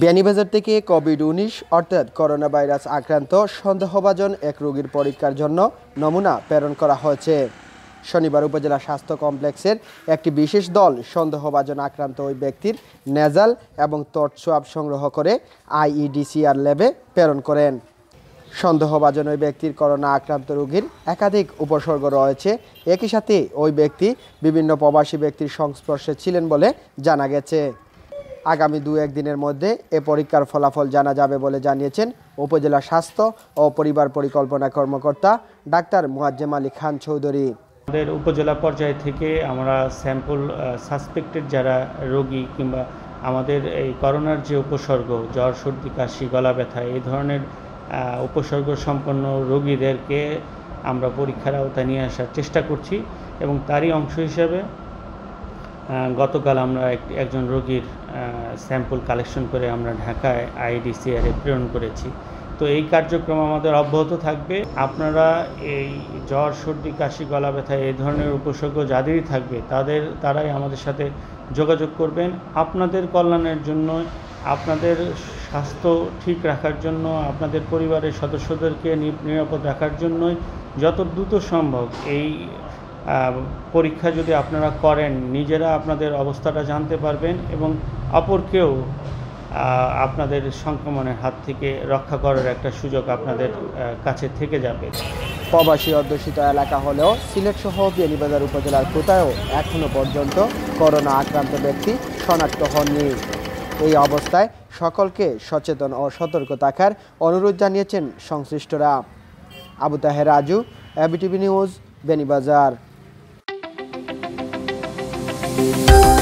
বিয়ানীবাজার থেকে কোভিড উনিশ অর্থাৎ করোনা ভাইরাস আক্রান্ত সন্দেহভাজন এক রোগীর পরীক্ষার জন্য নমুনা প্রেরণ করা হয়েছে। শনিবার উপজেলা স্বাস্থ্য কমপ্লেক্সের একটি বিশেষ দল সন্দেহভাজন আক্রান্ত ওই ব্যক্তির নেজাল এবং তট সোয়াব সংগ্রহ করে আইইডিসিআর ল্যাবে প্রেরণ করেন। সন্দেহভাজন ওই ব্যক্তির করোনা আক্রান্ত রোগীর একাধিক উপসর্গ রয়েছে। একই সাথে ওই ব্যক্তি বিভিন্ন প্রবাসী ব্যক্তির সংস্পর্শে ছিলেন বলে জানা গেছে। আগামী দু, একদিনের মধ্যে এ পরীক্ষার ফলাফল জানা যাবে বলে জানিয়েছেন উপজেলা স্বাস্থ্য ও পরিবার পরিকল্পনা কর্মকর্তা ডাক্তার মুয়াজ্জেম আলী খান চৌধুরী। আমাদের উপজেলা পর্যায় থেকে আমরা স্যাম্পল সাসপেক্টেড যারা রোগী কিংবা আমাদের এই করোনার যে উপসর্গ, জ্বর, সর্দি, কাশি, গলা ব্যথা, এই ধরনের উপসর্গ সম্পন্ন রোগীদেরকে আমরা পরীক্ষার আওতায় নিয়ে আসার চেষ্টা করছি এবং তারই অংশ হিসেবে গতকাল আমরা একজন রোগীর স্যাম্পল কালেকশন করে আমরা ঢাকায় আইডিসিআরে প্রেরণ করেছি। তো এই কার্যক্রম আমাদের অব্যাহত থাকবে। আপনারা এই জ্বর, সর্দি, কাশি, গলা ব্যথা, এই ধরনের উপসর্গ যাদেরই থাকবে, তাদের, তারাই আমাদের সাথে যোগাযোগ করবেন। আপনাদের কল্যাণের জন্য, আপনাদের স্বাস্থ্য ঠিক রাখার জন্য, আপনাদের পরিবারের সদস্যদেরকে নিরাপদ রাখার জন্যই যত দ্রুত সম্ভব এই পরীক্ষা যদি আপনারা করেন, নিজেরা আপনাদের অবস্থাটা জানতে পারবেন এবং অপরকেও আপনাদের সংক্রমণের হাত থেকে রক্ষা করার একটা সুযোগ আপনাদের কাছে থেকে যাবে। প্রবাসী অধ্যুষিত এলাকা হলেও সিলেট সহ বিয়ানীবাজার উপজেলার কোথাও এখনও পর্যন্ত করোনা আক্রান্ত ব্যক্তি শনাক্ত হননি। এই অবস্থায় সকলকে সচেতন ও সতর্ক থাকার অনুরোধ জানিয়েছেন সংশ্লিষ্টরা। Abu Taher Raju, ABTV news, Beanibazar. Thank you.